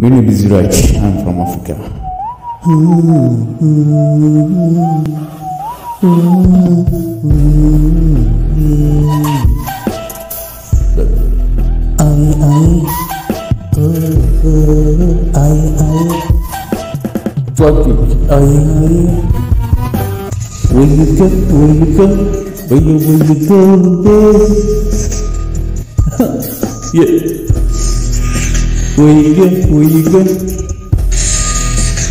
Name is Raj. I'm from Africa. Where you go? Where you go? Where you where you go, yeah. Where you go? Where you go?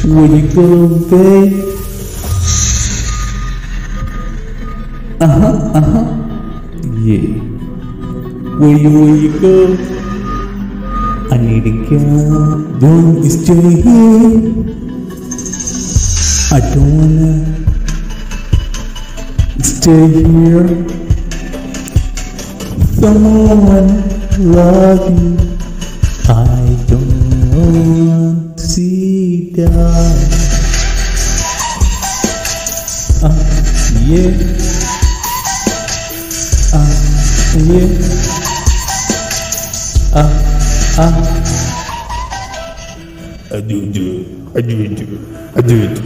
Where you go, babe? Uh huh. Uh huh. Yeah. Where you where you go? I need a girl. Don't stay here. I don't wanna stay here. Someone love you. I don't want to see that. Uh, yeah. Uh, yeah. Uh, uh. I do do. I do do. I do do.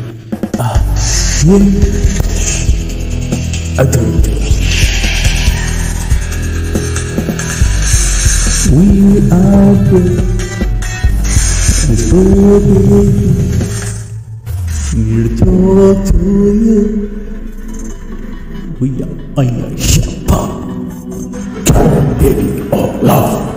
Ah, yeah. I do do. We are good. Here to talk to you. We are I am Shabba. Baby of love.